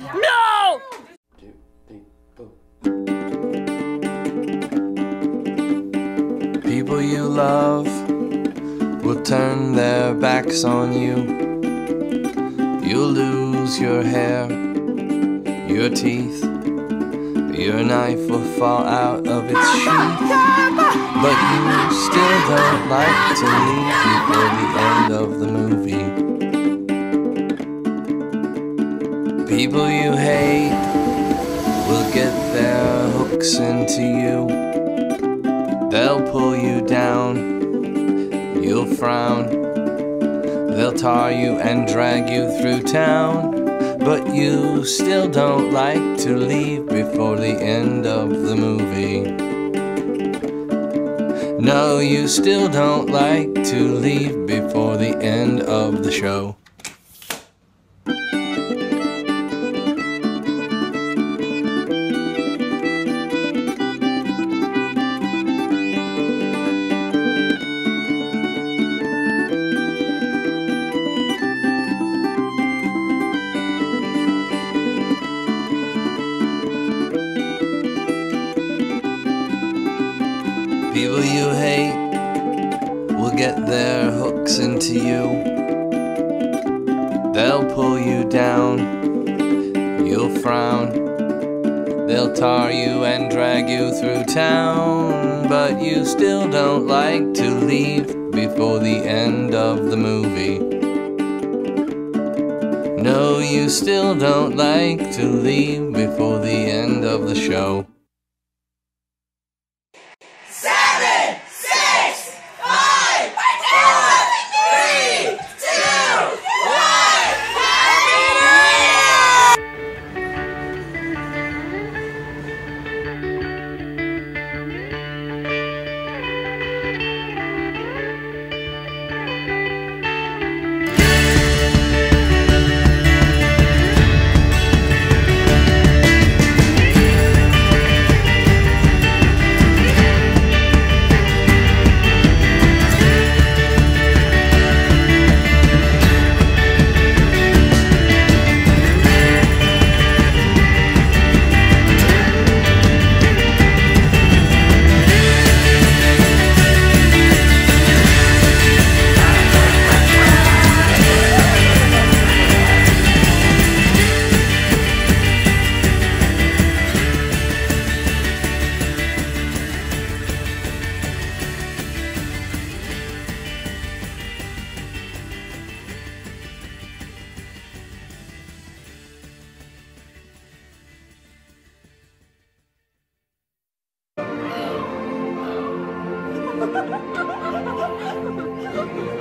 No! People you love will turn their backs on you. You'll lose your hair, your teeth, your knife will fall out of its sheath. But you still don't like to leave before the end of the movie. People you hate will get their hooks into you. They'll pull you down, you'll frown. They'll tar you and drag you through town. But you still don't like to leave before the end of the movie. No, you still don't like to leave before the end of the show. People you hate will get their hooks into you. They'll pull you down, you'll frown. They'll tar you and drag you through town, but you still don't like to leave before the end of the movie. No, you still don't like to leave before the end of the show. Ha ha ha!